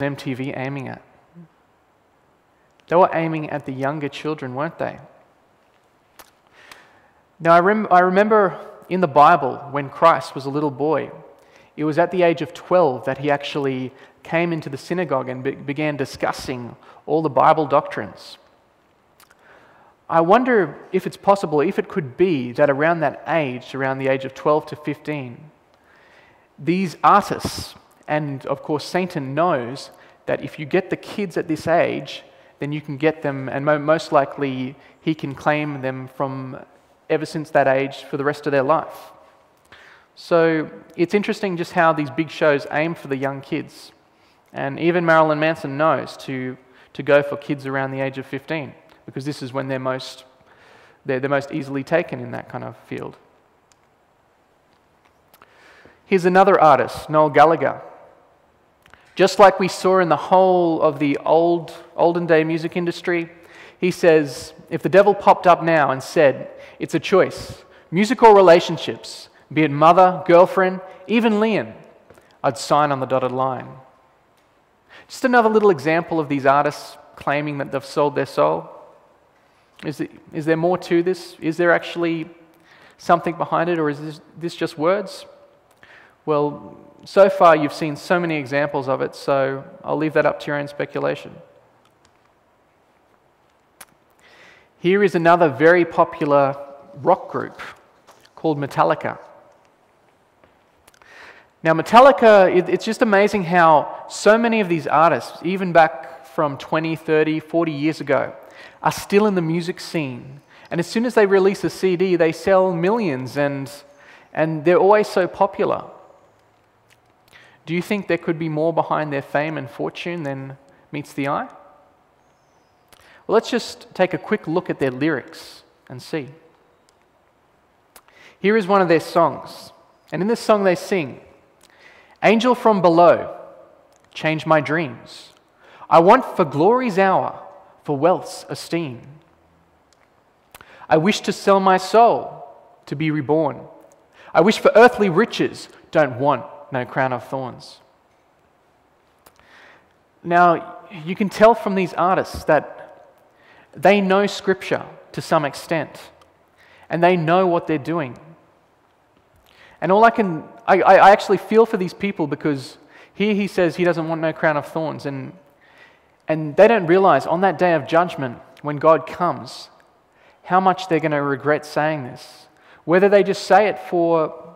MTV aiming at? They were aiming at the younger children, weren't they? Now, I, rem- I remember in the Bible when Christ was a little boy, it was at the age of 12 that he actually came into the synagogue and be- began discussing all the Bible doctrines. I wonder if it's possible, if it could be, that around that age, around the age of 12 to 15, these artists, and of course Satan knows that if you get the kids at this age, then you can get them, and most likely he can claim them from ever since that age for the rest of their life. So it's interesting just how these big shows aim for the young kids. And even Marilyn Manson knows to, to go for kids around the age of 15 because this is when they're most, they're, they're most easily taken in that kind of field. Here's another artist, Noel Gallagher. Just like we saw in the whole of the old, olden day music industry, he says, if the devil popped up now and said, it's a choice, musical relationships, be it mother, girlfriend, even Liam, I'd sign on the dotted line. Just another little example of these artists claiming that they've sold their soul. Is, it, is there more to this? Is there actually something behind it, or is this, this just words? Well, so far you've seen so many examples of it, so I'll leave that up to your own speculation. Here is another very popular rock group called Metallica. Now, Metallica, it's just amazing how so many of these artists, even back from 20, 30, 40 years ago, are still in the music scene. And as soon as they release a CD, they sell millions and, and they're always so popular. Do you think there could be more behind their fame and fortune than meets the eye? Well, let's just take a quick look at their lyrics and see. Here is one of their songs. And in this song, they sing Angel from below, change my dreams. I want for glory's hour, for wealth's esteem. I wish to sell my soul to be reborn. I wish for earthly riches, don't want no crown of thorns. Now, you can tell from these artists that they know Scripture to some extent, and they know what they're doing. And all I can, I, I actually feel for these people because here he says he doesn't want no crown of thorns, and, and they don't realize on that day of judgment, when God comes, how much they're going to regret saying this. Whether they just say it for,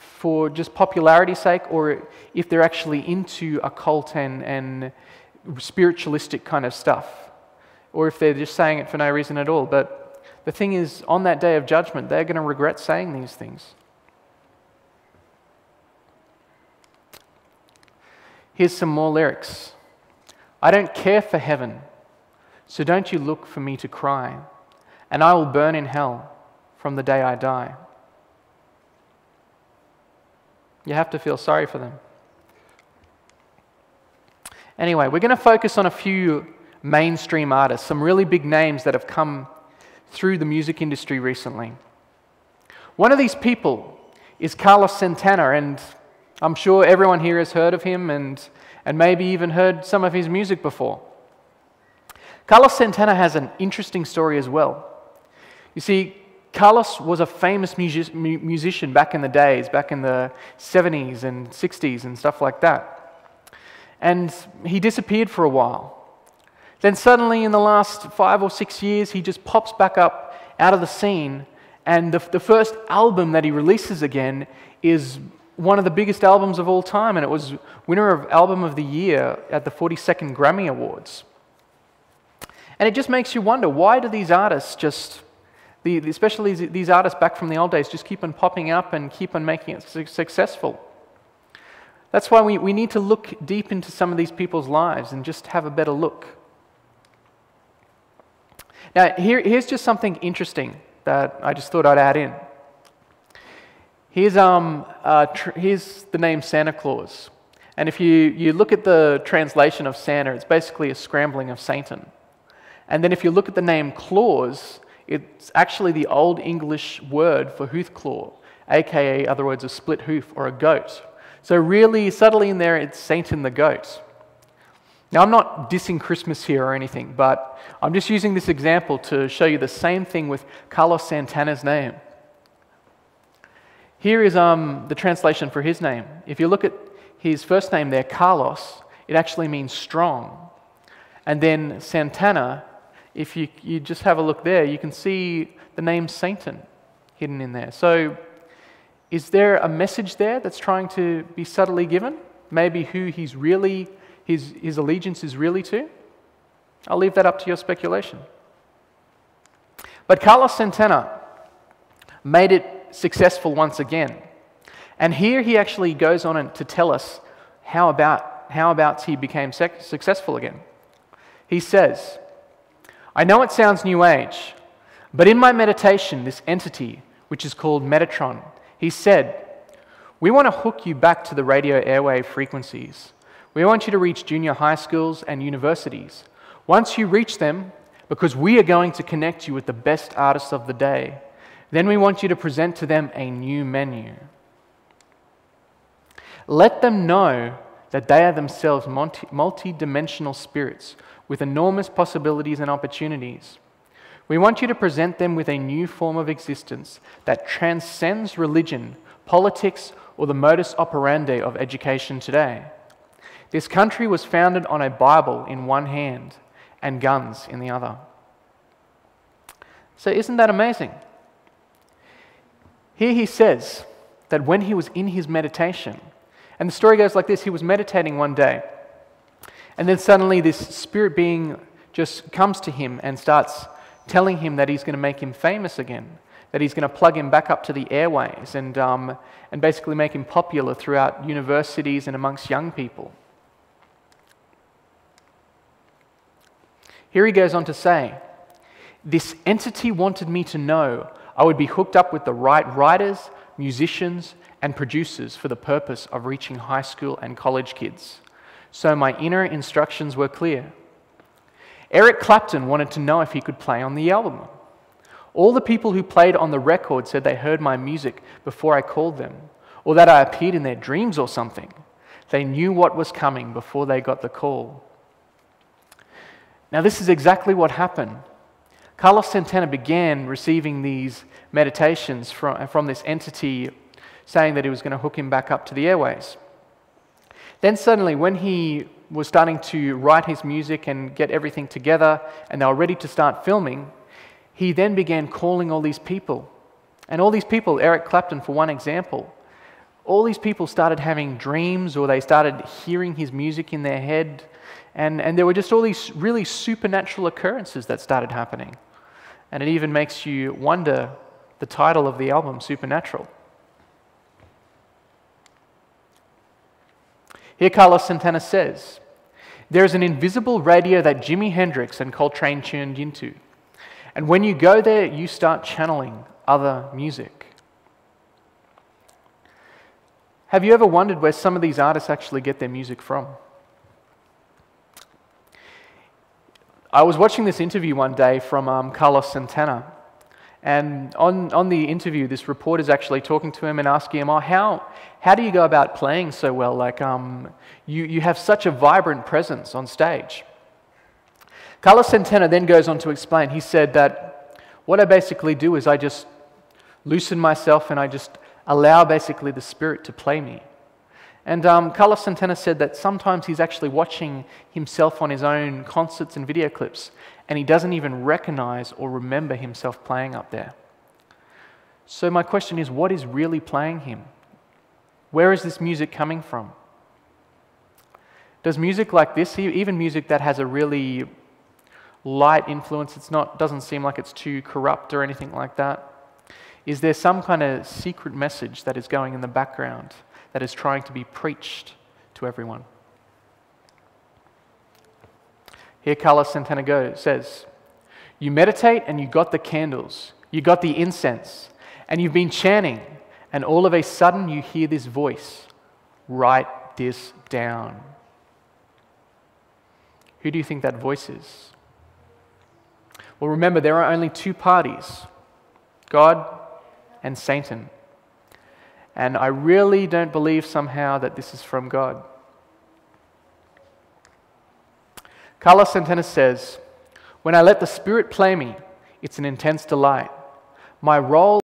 for just popularity's sake, or if they're actually into occult and, and spiritualistic kind of stuff or if they're just saying it for no reason at all. But the thing is, on that day of judgment, they're going to regret saying these things. Here's some more lyrics I don't care for heaven, so don't you look for me to cry, and I will burn in hell from the day I die. You have to feel sorry for them. Anyway, we're going to focus on a few mainstream artists, some really big names that have come through the music industry recently. One of these people is Carlos Santana, and I'm sure everyone here has heard of him and, and maybe even heard some of his music before. Carlos Santana has an interesting story as well. You see, Carlos was a famous music, musician back in the days, back in the 70s and 60s and stuff like that. And he disappeared for a while. Then suddenly, in the last five or six years, he just pops back up out of the scene. And the, the first album that he releases again is one of the biggest albums of all time, and it was winner of Album of the Year at the 42nd Grammy Awards. And it just makes you wonder why do these artists just, the, especially these artists back from the old days, just keep on popping up and keep on making it successful? That's why we, we need to look deep into some of these people's lives and just have a better look. Now, here, here's just something interesting that I just thought I'd add in. Here's, um, uh, here's the name Santa Claus. And if you, you look at the translation of Santa, it's basically a scrambling of Satan. And then if you look at the name Claus, it's actually the Old English word for hoof claw, aka, other words, a split hoof or a goat. So, really, subtly in there, it's Satan the goat. Now, I'm not dissing Christmas here or anything, but I'm just using this example to show you the same thing with Carlos Santana's name. Here is um, the translation for his name. If you look at his first name there, Carlos, it actually means strong. And then Santana, if you, you just have a look there, you can see the name Satan hidden in there. So, is there a message there that's trying to be subtly given? Maybe who he's really, his, his allegiance is really to? I'll leave that up to your speculation. But Carlos Santana made it successful once again. And here he actually goes on to tell us how about, how about he became successful again. He says, I know it sounds new age, but in my meditation, this entity, which is called Metatron, he said, We want to hook you back to the radio airwave frequencies. We want you to reach junior high schools and universities. Once you reach them, because we are going to connect you with the best artists of the day, then we want you to present to them a new menu. Let them know that they are themselves multi dimensional spirits with enormous possibilities and opportunities. We want you to present them with a new form of existence that transcends religion, politics, or the modus operandi of education today. This country was founded on a Bible in one hand and guns in the other. So, isn't that amazing? Here he says that when he was in his meditation, and the story goes like this he was meditating one day, and then suddenly this spirit being just comes to him and starts telling him that he's going to make him famous again, that he's going to plug him back up to the airways and, um, and basically make him popular throughout universities and amongst young people. Here he goes on to say, This entity wanted me to know I would be hooked up with the right writers, musicians, and producers for the purpose of reaching high school and college kids. So my inner instructions were clear. Eric Clapton wanted to know if he could play on the album. All the people who played on the record said they heard my music before I called them, or that I appeared in their dreams or something. They knew what was coming before they got the call. Now, this is exactly what happened. Carlos Santana began receiving these meditations from, from this entity saying that he was going to hook him back up to the airways. Then, suddenly, when he was starting to write his music and get everything together, and they were ready to start filming, he then began calling all these people. And all these people, Eric Clapton, for one example, all these people started having dreams or they started hearing his music in their head. And, and there were just all these really supernatural occurrences that started happening. And it even makes you wonder the title of the album, Supernatural. Here, Carlos Santana says, There is an invisible radio that Jimi Hendrix and Coltrane tuned into. And when you go there, you start channeling other music. Have you ever wondered where some of these artists actually get their music from? I was watching this interview one day from um, Carlos Santana, and on, on the interview, this reporter is actually talking to him and asking him, Oh, how, how do you go about playing so well? Like, um, you, you have such a vibrant presence on stage. Carlos Santana then goes on to explain. He said that what I basically do is I just loosen myself and I just allow basically the Spirit to play me. And um, Carlos Santana said that sometimes he's actually watching himself on his own concerts and video clips, and he doesn't even recognize or remember himself playing up there. So, my question is what is really playing him? Where is this music coming from? Does music like this, even music that has a really light influence, it's not, doesn't seem like it's too corrupt or anything like that, is there some kind of secret message that is going in the background that is trying to be preached to everyone? Here, Carlos Santana goes, says, You meditate and you got the candles, you got the incense, and you've been chanting, and all of a sudden you hear this voice write this down. Who do you think that voice is? Well, remember, there are only two parties God and Satan. And I really don't believe somehow that this is from God. Carlos Santana says, When I let the Spirit play me, it's an intense delight. My role